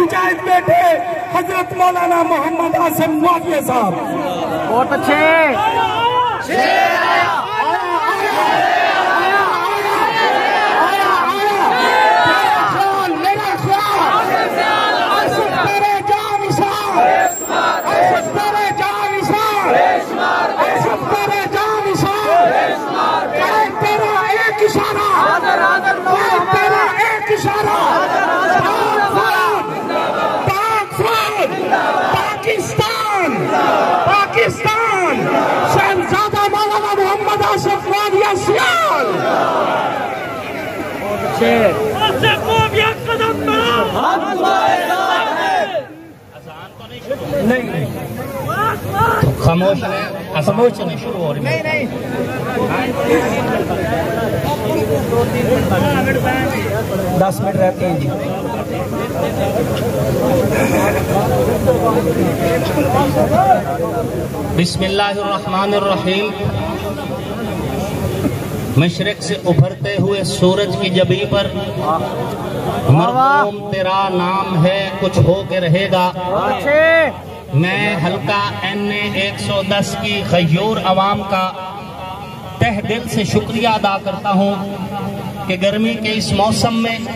मुजाहिद बैठे। हज़रत मौलाना मोहम्मद आसिम मुआविया साहब। बहुत अच्छे। खामोश है खामोश नहीं शुरू हो रही नहीं नहीं। दस मिनट रहते हैं जी। बिस्मिल्लाहिर्रहमानिर्रहीम। मशरक से उभरते हुए सूरज की जबी पर मरहूम तेरा नाम है कुछ हो के रहेगा मैं हल्का एन ए 110 की खयूर आवाम का तह दिल से शुक्रिया अदा करता हूँ कि गर्मी के इस मौसम में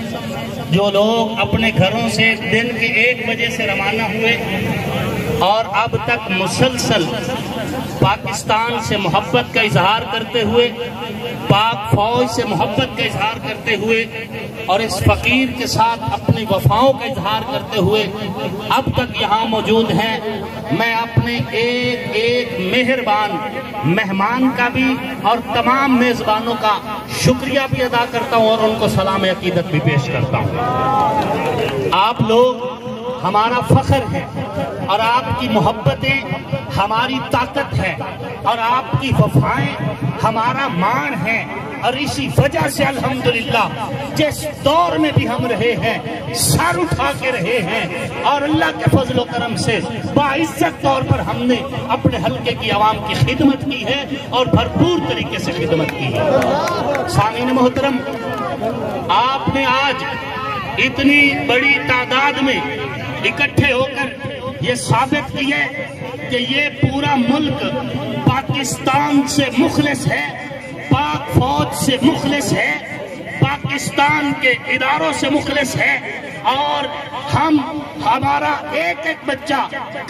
जो लोग अपने घरों से दिन के एक बजे से रवाना हुए और अब तक मुसलसल पाकिस्तान से मोहब्बत का इजहार करते हुए पाक फौज से मोहब्बत का इजहार करते हुए और इस फकीर के साथ अपनी वफाओं का इजहार करते हुए अब तक यहाँ मौजूद हैं। मैं अपने एक एक मेहरबान मेहमान का भी और तमाम मेज़बानों का शुक्रिया भी अदा करता हूँ और उनको सलाम अकीदत भी पेश करता हूँ। आप लोग हमारा फख्र है और आपकी मोहब्बतें हमारी ताकत है और आपकी वफाएँ हमारा मान है। और इसी वजह से अल्हम्दुलिल्लाह जिस दौर में भी हम रहे हैं, सर उठा के रहे हैं और अल्लाह के फजल करम से बाइज्जत तौर पर हमने अपने हल्के की आवाम की खिदमत की है और भरपूर तरीके से खिदमत की है। सामीन मोहतरम, आपने आज इतनी बड़ी तादाद में इकट्ठे होकर ये साबित किए कि ये पूरा मुल्क पाकिस्तान से मुखलिस है, पाक फौज से मुखलिस है, पाकिस्तान के इदारों से मुखलिस है। और हम हमारा एक एक बच्चा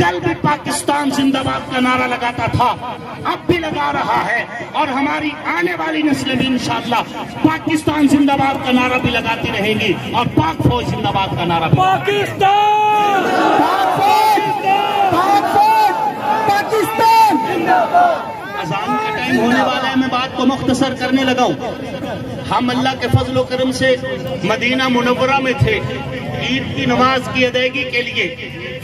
कल भी पाकिस्तान जिंदाबाद का नारा लगाता था अब भी लगा रहा है। और हमारी आने वाली नस्लें भी इंशाल्लाह पाकिस्तान जिंदाबाद का नारा भी लगाती रहेंगी और पाक फौज जिंदाबाद का नारा पाकिस्तान! पाकिस्तान! अजान का टाइम होने वाला है मैं बात को मुख्तसर करने लगा हूँ। हम अल्लाह के फजल करम से मदीना मुनवरा में थे। ईद की नमाज़ की अदायगी के लिए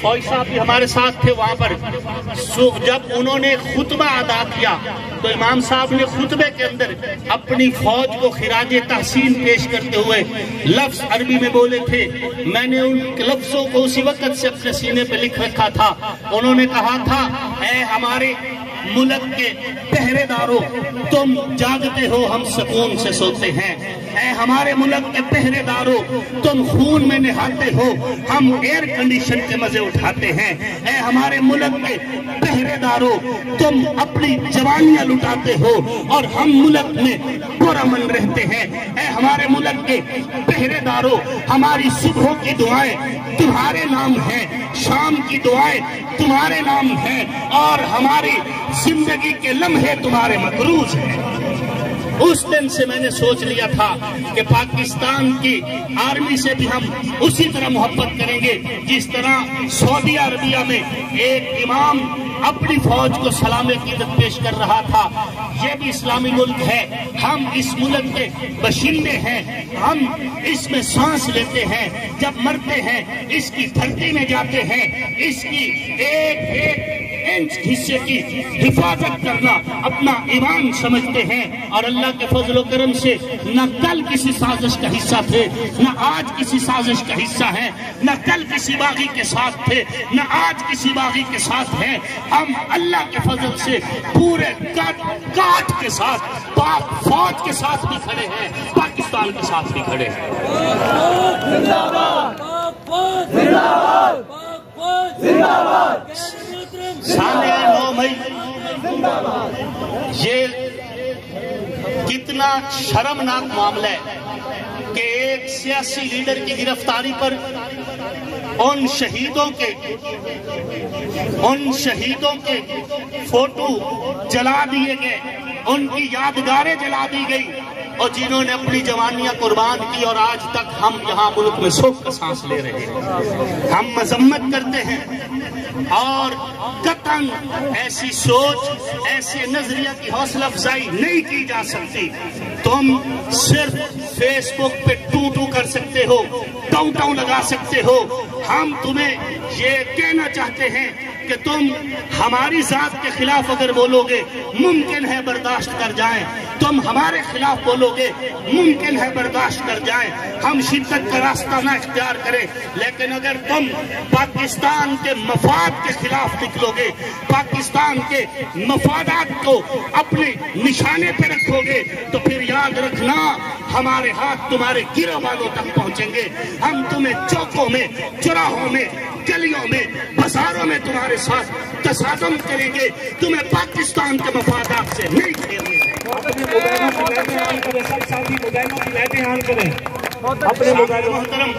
फौज साहब भी हमारे साथ थे वहाँ पर। जब उन्होंने खुतबा अदा किया तो इमाम साहब ने खुतबे के अंदर अपनी फौज को खिराज तहसीन पेश करते हुए लफ्ज अरबी में बोले थे, मैंने उन लफ्जों को उसी वक्त से अपने सीने पे लिख रखा था। उन्होंने कहा था, ऐ हमारे मुल्क के पहरेदारों, तुम जागते हो, हम सुकून से सोते हैं। ऐ हमारे मुल्क के पहरेदारों, तुम खून में नहाते हो, हम एयर कंडीशन के मज़े उठाते हैं। ऐ हमारे मुल्क के पहरेदारों, तुम अपनी जवानियाँ लुटाते हो और हम मुल्क में पुरमन रहते हैं। ऐ हमारे मुल्क के पहरेदारों, हमारी सुबह की दुआएँ तुम्हारे नाम है, शाम की दुआएँ तुम्हारे नाम है और हमारी ज़िंदगी के लम्हे तुम्हारे मकरूज हैं। उस दिन से मैंने सोच लिया था कि पाकिस्तान की आर्मी से भी हम उसी तरह मोहब्बत करेंगे, जिस तरह सऊदी अरबिया में एक इमाम अपनी फौज को सलाम कीदत पेश कर रहा था। ये भी इस्लामी मुल्क है। हम इस मुल्क के बशिंदे हैं। हम इसमें सांस लेते हैं, जब मरते हैं, इसकी धरती में जाते हैं, इसकी एक एक हिस्से की हिफाजत करना अपना ईमान समझते हैं और अल्लाह के फजल करम से न कल किसी साजिश का हिस्सा थे न आज किसी साजिश का हिस्सा है न कल किसी बागी के साथ थे न आज किसी बागी के साथ हैं हम अल्लाह के फजल से पूरे काट काट के साथ पाक फौज के साथ भी खड़े हैं पाकिस्तान के साथ भी खड़े हैं जिंदाबाद ये कितना शर्मनाक मामला है कि एक सियासी लीडर की गिरफ्तारी पर उन शहीदों के, उन शहीदों के फ़ोटो जला दिए गए। उनकी यादगारें जला दी गई और जिन्होंने अपनी जवानियाँ कुर्बान की और आज तक हम यहाँ मुल्क में सुख का सांस ले रहे हैं। हम मजम्मत करते हैं और कतन ऐसी सोच, ऐसे नज़रिया की हौसला अफजाई नहीं की जा सकती। तुम सिर्फ़ फेसबुक पे टू टू कर सकते हो टाउ टाउ लगा सकते हो। हम तुम्हें ये कहना चाहते हैं कि तुम हमारी जात के खिलाफ अगर बोलोगे, मुमकिन है बर्दाश्त कर जाएँ। तुम हमारे खिलाफ बोलोगे, मुमकिन है बर्दाश्त कर जाएँ। हम शिद्दत का रास्ता ना इख्तियार करें, लेकिन अगर तुम पाकिस्तान के मफाद के खिलाफ निकलोगे, पाकिस्तान के मफादात को अपने निशाने पर रखोगे तो फिर याद रखना हमारे हाथ तुम्हारे वालों तक पहुँचेंगे। हम तुम्हें चौकों में चौराहों में गलियों में बाजारों में तुम्हारे साथ तसादम करेंगे। तुम्हें पाकिस्तान के मफादात से नहीं खेलने। अपने मोहतरम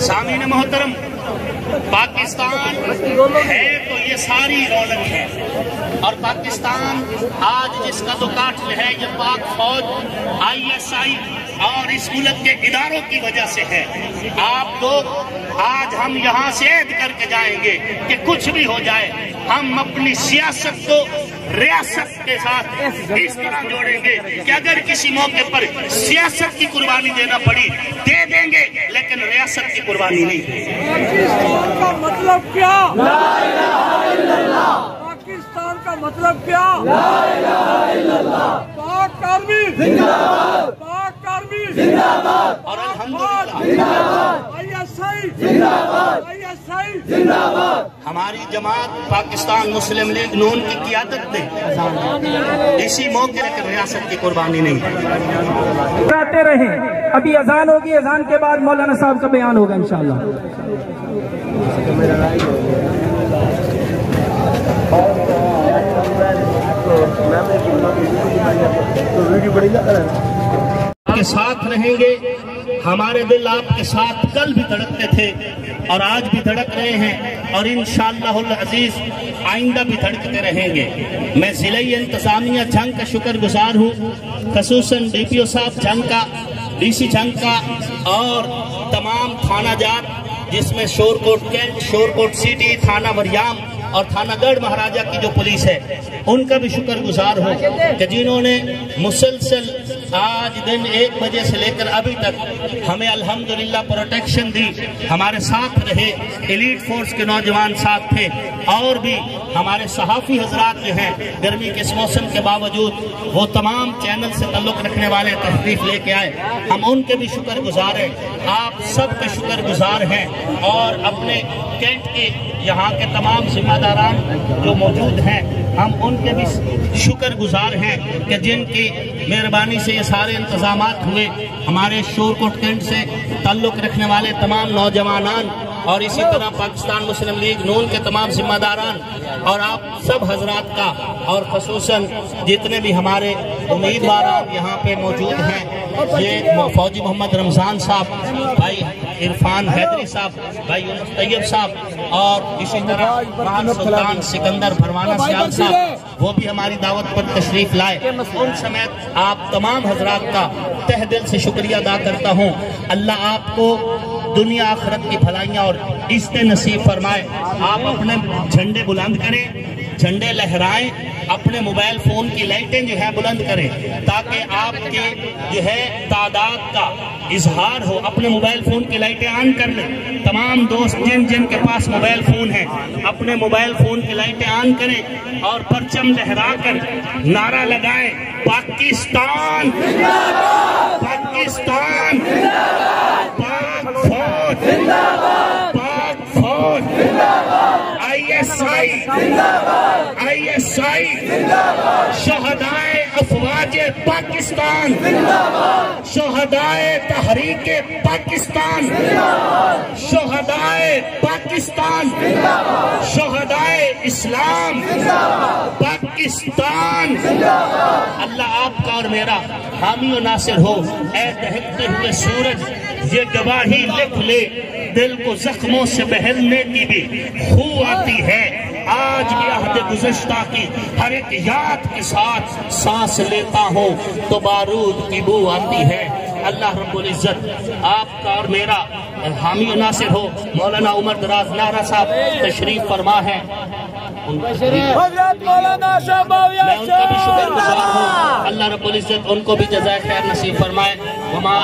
सामीन मोहतरम। पाकिस्तान है तो ये सारी रौनक है। और पाकिस्तान आज जिसका तो काट है, ये पाक फौज आईएसआई और इस मुल्क के इदारों की वजह से है। आप लोग आज हम यहाँ से ऐद करके जाएँगे कि कुछ भी हो जाए, हम अपनी सियासत को रियासत के साथ इस तरह जोड़ेंगे कि अगर किसी मौके पर सियासत की कुर्बानी देना पड़ी दे देंगे लेकिन रियासत की कुर्बानी नहीं देंगे पाकिस्तान का मतलब क्या? पाकिस्तान का मतलब क्या? पाक आर्मी पाक आर्मी और आईएसआई। हमारी जमात पाकिस्तान मुस्लिम लीग नून की क्यादत ने इसी मौके पर रियासत की कुर्बानी नहीं। आते रहे। अभी अजान होगी अजान के बाद मौलाना साहब का बयान होगा इंशाल्लाह। के साथ रहेंगे। हमारे दिल आपके साथ कल भी धड़कते थे और आज भी धड़क रहे हैं और इन अज़ीज़ आइंदा भी धड़कते रहेंगे। मैं ज़िले इंतजामिया जंग का शुक्रगुजार हूँ, खसूसन डी पी ओ साहब जंग का डी सी जंग का और तमाम थाना जात जिसमें शोरकोट कैंट, शोरकोट सिटी, थाना मरियाम और थानागढ़ महाराजा की जो पुलिस है, उनका भी शुक्रगुजार हूँ कि जिन्होंने मुसलसल आज दिन एक बजे से लेकर अभी तक हमें अल्हम्दुलिल्लाह प्रोटेक्शन दी। हमारे साथ रहे एलीट फोर्स के नौजवान साथ थे। और भी हमारे सहाफ़ी हजरात जो हैं, गर्मी के इस मौसम के बावजूद, वो तमाम चैनल से तल्लुक़ रखने वाले तशरीफ़ लेके आए। हम उनके भी शुक्र गुजार हैं। आप सब के शुक्र गुजार हैं। और अपने कैंट के, यहाँ के तमाम जिम्मेदारान जो मौजूद हैं हम उनके भी शुक्रगुजार हैं कि जिनकी मेहरबानी से ये सारे इंतज़ाम हुए। हमारे शोरकोट कैंट से ताल्लुक़ रखने वाले तमाम नौजवानान और इसी तरह पाकिस्तान मुस्लिम लीग नून के तमाम जिम्मेदारान और आप सब हजरात का और खसूस जितने भी हमारे उम्मीदवार यहाँ पे मौजूद हैं ये फौजी मोहम्मद रमज़ान साहब भाई इरफान हैदरी साहब भाई यूनुस तैयब साहब और इसी तरह सुल्तान सिकंदर फरमाना सियाल साहब। वो भी हमारी दावत पर तशरीफ़ लाए। उन समेत आप तमाम हजरात का तह दिल से शुक्रिया अदा करता हूँ। अल्लाह आपको दुनिया आखरत की भलाइयाँ और इसने नसीब फरमाए। आप अपने झंडे बुलंद करें झंडे लहराएँ अपने मोबाइल फ़ोन की लाइटें जो है बुलंद करें, ताकि आपके जो है तादाद का इजहार हो। अपने मोबाइल फ़ोन की लाइटें ऑन कर लें। तमाम दोस्त जिन जिन के पास मोबाइल फ़ोन है, अपने मोबाइल फ़ोन की लाइटें ऑन करें और परचम लहरा कर नारा लगाएँ। पाकिस्तान पाकिस्तान, पाक फौज पाक फौज आईएसआई आईएसआई शहदाए अफवाज पाकिस्तान। शहदाए तहरीक पाकिस्तान। शहदाए पाकिस्तान। शहदाए इस्लाम। पाकिस्तान। अल्लाह आपका और मेरा हामी और नासिर हो। ऐ दहकते हुए सूरज ये गवाही लिख ले। दिल को जख्मों से बहलने की भी खू आती है। आज भी अहद गुजश्ता की हर एक याद के साथ सांस लेता हूँ तो बारूद की बू आती है। अल्लाह रब्बुल इज़्ज़त आपका और मेरा हामी नासिर हो। मौलाना उमर दराज नारा साहब तशरीफ़ फरमा है। हज़रत मौलाना शहबाविया मैं उनका भी शुक्रगुजार हूँ। अल्लाह रब्बुल इज़्ज़त उनको भी जजाय खैर नसीब फरमाए। वमा